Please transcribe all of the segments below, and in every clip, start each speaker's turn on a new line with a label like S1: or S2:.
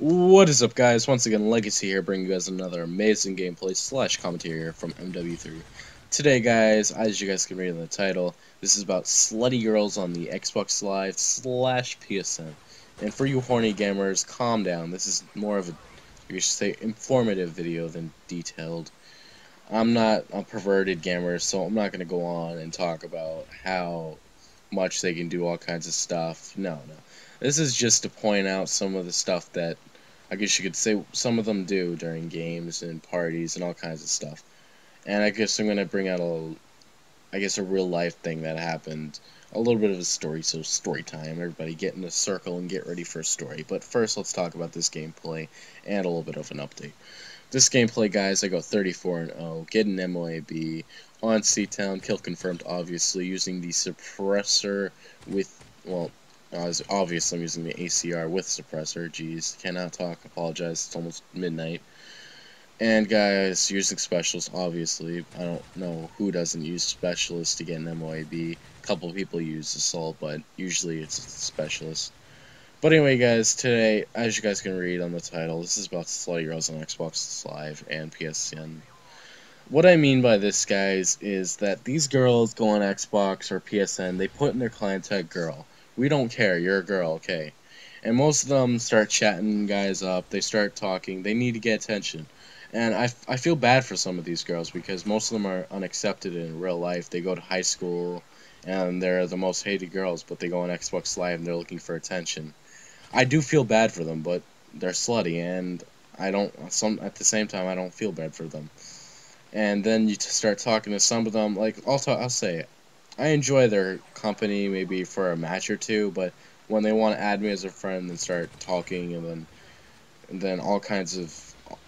S1: What is up guys, once again Legacy here bringing you guys another amazing gameplay slash commentary here from MW3. Today guys, as you guys can read in the title, this is about slutty girls on the Xbox Live slash PSN. And for you horny gamers, calm down, this is more of a, you should say, informative video than detailed. I'm not a perverted gamer, so I'm not going to go on and talk about how much they can do all kinds of stuff. No, no. This is just to point out some of the stuff that I guess you could say some of them do during games and parties and all kinds of stuff. And I guess I'm to bring out a, I guess a real life thing that happened. A little bit of a story, so story time. Everybody get in a circle and get ready for a story. But first, let's talk about this gameplay and a little bit of an update. This gameplay, guys, I go 34 and 0, get an MOAB on Seatown, kill confirmed, obviously, using the suppressor with, well, Uh, as obviously I'm using the ACR with suppressor. Jeez, cannot talk. Apologize. It's almost midnight. And guys, using specialists, obviously. I don't know who doesn't use specialists to get an MOAB. A couple people use assault, but usually it's specialist. But anyway, guys, today, as you guys can read on the title, this is about Slutty Girls on Xbox Live and PSN. What I mean by this, guys, is that these girls go on Xbox or PSN, they put in their clan tag girl we don't care, you're a girl, okay. And most of them start chatting guys up, they start talking, they need to get attention. And I, I feel bad for some of these girls because most of them are unaccepted in real life. They go to high school and they're the most hated girls, but they go on Xbox Live and they're looking for attention. I do feel bad for them, but they're slutty, and I don't. Some at the same time, I don't feel bad for them. And then you start talking to some of them. Like I'll talk, I'll say, I enjoy their company maybe for a match or two, but when they want to add me as a friend and start talking and then and then all kinds of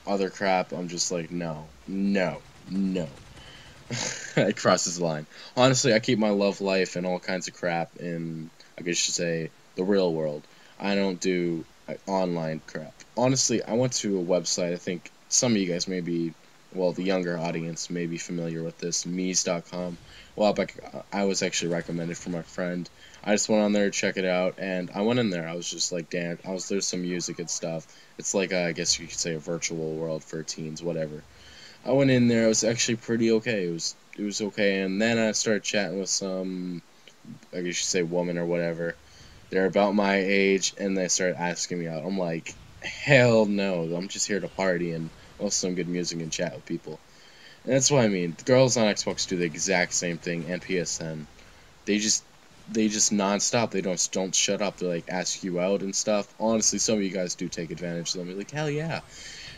S1: other crap, I'm just like no, no, no. it crosses the line. Honestly, I keep my love life and all kinds of crap in I guess you should say the real world. I don't do uh, online crap. Honestly, I went to a website. I think some of you guys may be well, the younger audience may be familiar with this, Meez.com. Well, I was actually recommended from my friend. I just went on there to check it out, and I went in there. I was just like, damn, I was there's some music and stuff. It's like, uh, I guess you could say a virtual world for teens, whatever. I went in there. It was actually pretty okay. It was it was okay, and then I started chatting with some, I guess you say woman or whatever. They're about my age, and they started asking me out. I'm like, hell no! I'm just here to party and listen some good music and chat with people. And that's what I mean. The girls on Xbox do the exact same thing and PSN. They just they just nonstop. They don't don't shut up. They like ask you out and stuff. Honestly, some of you guys do take advantage of them. You're like, hell yeah.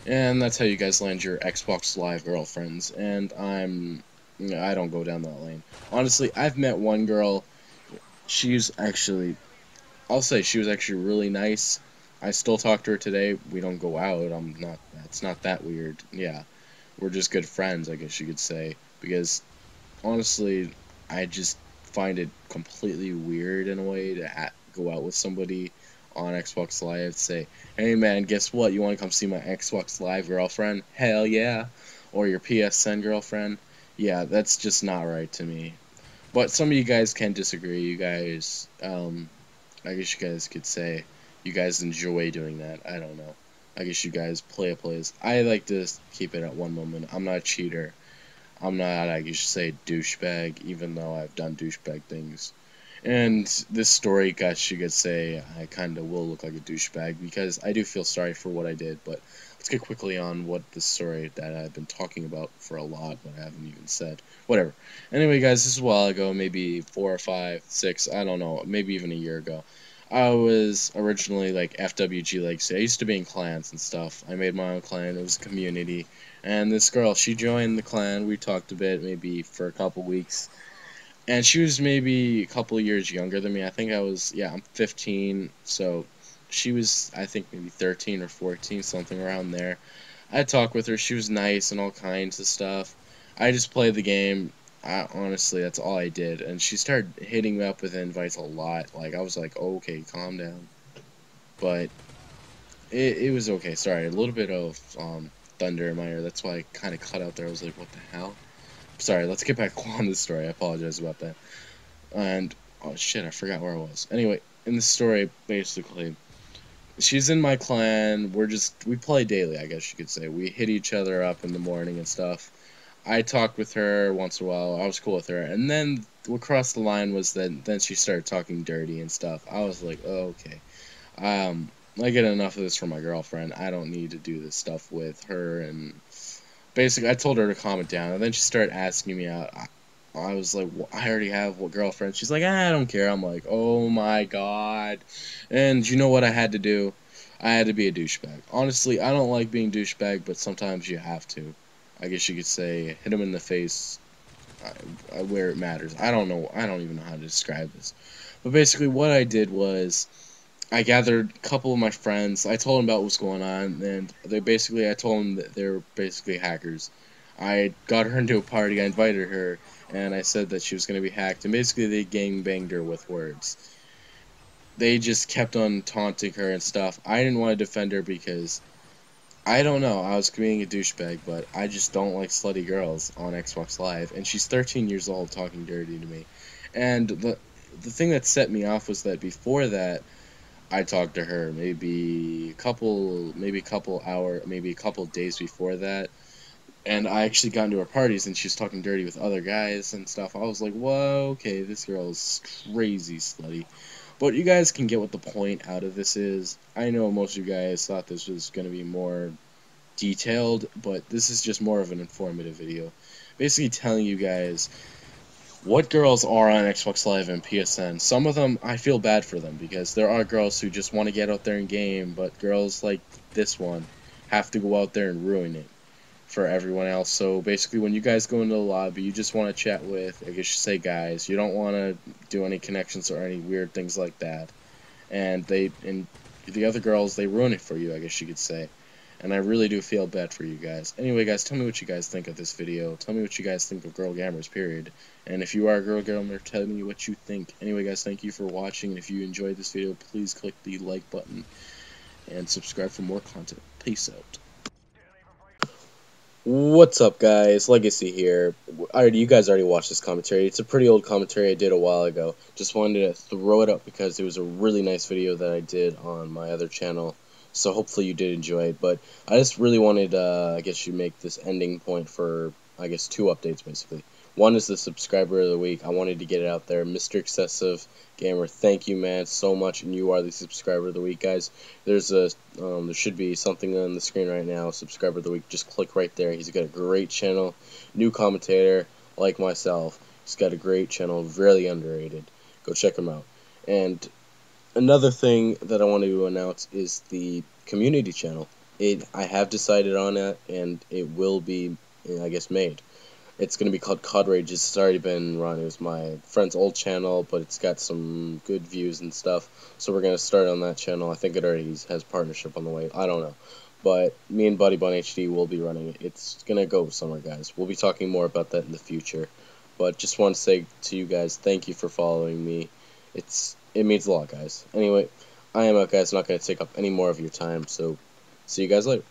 S1: And that's how you guys land your Xbox Live girlfriends. And I'm I don't go down that lane. Honestly, I've met one girl. She's actually I'll say she was actually really nice. I still talk to her today. We don't go out. I'm not. It's not that weird. Yeah, we're just good friends, I guess you could say. Because honestly, I just find it completely weird in a way to go out with somebody on Xbox Live. Say, hey man, guess what? You want to come see my Xbox Live girlfriend? Hell yeah. Or your PSN girlfriend? Yeah, that's just not right to me. But some of you guys can disagree. You guys, um, I guess you guys could say you guys enjoy doing that. I don't know. I guess you guys play a place. I like to keep it at one moment. I'm not a cheater. I'm not, I guess you say, douchebag, even though I've done douchebag things. And this story, guys, you could say I kind of will look like a douchebag because I do feel sorry for what I did. But let's get quickly on what the story that I've been talking about for a lot, but I haven't even said. Whatever. Anyway, guys, this is a while ago, maybe four or five, six, I don't know, maybe even a year ago. I was originally like FWG Legacy. I used to be in clans and stuff. I made my own clan. It was a community. And this girl, she joined the clan. We talked a bit, maybe for a couple weeks. And she was maybe a couple years younger than me. I think I was, yeah, I'm 15. So she was, I think, maybe 13 or 14, something around there. I talked with her. She was nice and all kinds of stuff. I just played the game I, honestly, that's all I did. And she started hitting me up with invites a lot. Like, I was like, okay, calm down. But it, it was okay. Sorry, a little bit of um, thunder in my ear. That's why I kind of cut out there. I was like, what the hell? Sorry, let's get back on the story. I apologize about that. And, oh shit, I forgot where I was. Anyway, in the story, basically, she's in my clan. We're just we play daily, I guess you could say. We hit each other up in the morning and stuff. I talked with her once in a while. I was cool with her, and then what crossed the line was that then she started talking dirty and stuff. I was like, oh, okay. Um, I get enough of this from my girlfriend. I don't need to do this stuff with her. And basically, I told her to calm it down, and then she started asking me out. I, I was like, well, I already have a girlfriend. She's like, I don't care. I'm like, oh my god. And you know what I had to do? I had to be a douchebag. Honestly, I don't like being douchebag, but sometimes you have to. I guess you could say hit him in the face uh, where it matters. I don't know. I don't even know how to describe this. But basically, what I did was I gathered a couple of my friends. I told them about what's going on, and they basically I told them that they're basically hackers. I got her into a party. I invited her, and I said that she was going to be hacked. And basically, they gang banged her with words. They just kept on taunting her and stuff. I didn't want to defend her because I don't know. I was being a douchebag, but I just don't like slutty girls on Xbox Live. And she's 13 years old talking dirty to me. And the the thing that set me off was that before that I talked to her maybe a couple, maybe a couple hour, maybe a couple days before that, and I actually got into her parties and she was talking dirty with other guys and stuff. I was like, whoa, okay, this girl is crazy slutty. But you guys can get what the point out of this is. I know most of you guys thought this was going to be more detailed, but this is just more of an informative video. Basically telling you guys what girls are on Xbox Live and PSN. Some of them, I feel bad for them because there are girls who just want to get out there and game, but girls like this one have to go out there and ruin it for everyone else. So basically, when you guys go into the lobby, you just want to chat with, I guess you say guys. You don't want to do any connections or any weird things like that. And they and the other girls, they ruin it for you, I guess you could say and I really do feel bad for you guys. Anyway, guys, tell me what you guys think of this video. Tell me what you guys think of Girl Gamers, period. And if you are a Girl Gamer, tell me what you think. Anyway, guys, thank you for watching, and if you enjoyed this video, please click the like button and subscribe for more content. Peace out. What's up, guys? Legacy here. Already, you guys already watched this commentary. It's a pretty old commentary I did a while ago. Just wanted to throw it up because it was a really nice video that I did on my other channel so hopefully you did enjoy it. But I just really wanted, uh, I guess, you make this ending point for, I guess, two updates basically. One is the subscriber of the week. I wanted to get it out there. Mr. Excessive Gamer, thank you, man, so much, and you are the subscriber of the week, guys. There's a, um, there should be something on the screen right now. Subscriber of the week. Just click right there. He's got a great channel, new commentator like myself. He's got a great channel, really underrated. Go check him out. And another thing that I want to announce is the community channel. It I have decided on it, and it will be, I guess, made. It's going to be called COD Rage. It's already been run. It was my friend's old channel, but it's got some good views and stuff. So we're going to start on that channel. I think it already has partnership on the way. I don't know. But me and Buddy Bun HD will be running it. It's going to go somewhere, guys. We'll be talking more about that in the future. But just want to say to you guys, thank you for following me. It's it means a lot, guys. Anyway, I am out, guys. Not going to take up any more of your time, so see you guys later.